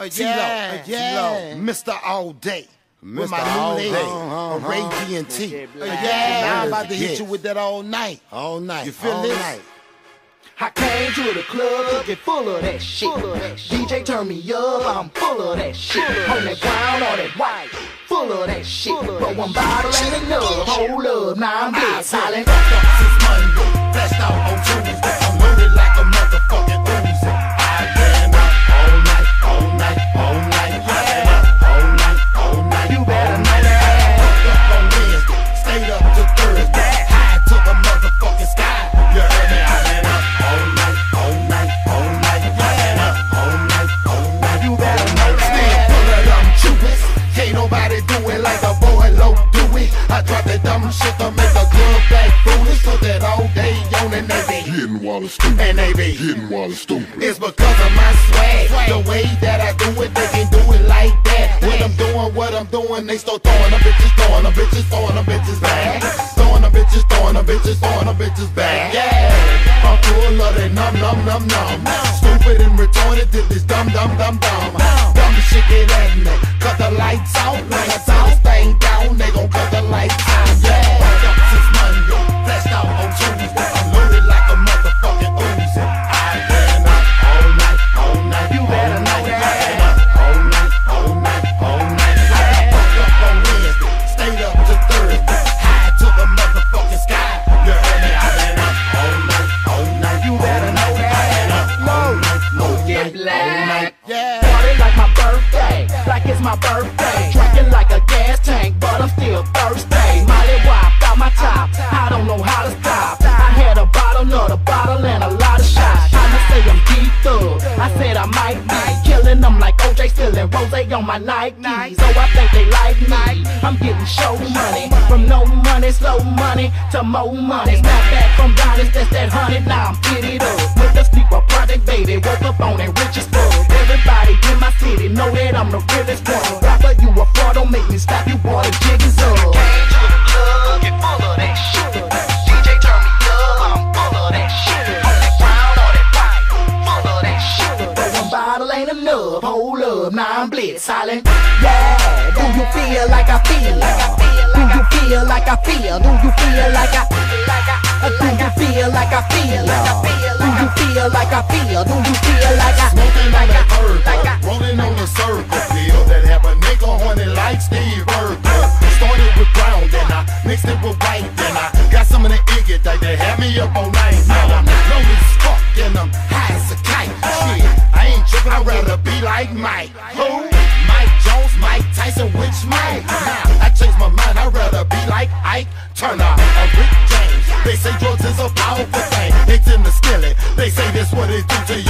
Uh, yeah, yeah. Mr. All Day. With my All new lady, Day. uh, Ray G and T. Uh, yeah, now I'm about to hit Yes. you with that all night. All night. You feel all this? night. I came to the club to get full of that shit. DJ turn me up, I'm full of that shit. On that brown or that white, full of that shit. But one bottle ain't enough. Hold up, now I'm dead silent. Since Monday, flashed out on Tuesday. I'm Getting wild stupid. and they be Getting wild stupid. it's because of my swag. The way that I do it, they can do it like that. When I'm doing what I'm doing, they start throwing them bitches, throwing them bitches, throwing them bitches back. Throwing them bitches, throwing them bitches, throwing them bitches back. Yeah, I'm full of that num num num num. Stupid and retarded, did this dumb dumb dumb dumb. Dumb shit get birthday. Drinking like a gas tank, but I'm still thirsty. Molly whopped out my top, I don't know how to stop. I had a bottle, another bottle, and a lot of shots. I'ma say I'm deep thug. I said I might be killing them like OJ spilling rose on my Nike. So I think they like me. I'm getting show money from no money, slow money to more money. Snap back from dollars, that's that honey. Now I'm fitted up with the sleeper project, baby. Woke up on it, rich as fuck. Everybody in my city know that I'm the realest one. I'm silent. Yeah, do you feel like I feel? Do you feel like I feel? Do you feel like I? Uh, Do you feel like I feel? Do you feel like I feel? Do you feel like I? Smoking on that herb, like rolling on the circle pill that have a nigga horny like Steve Urkel. Started with brown, then I mixed it with white, then I got some of the iggy that they had me up all night. Now I'm low as fuck and I'm high as a kite. Shit, I ain't tripping, I'd rather be like Mike. Which with Nah, I changed my mind, I'd rather be like Ike Turner or Rick James. They say drugs is a powerful thing. It's in the skillet. They say that's what it do to you.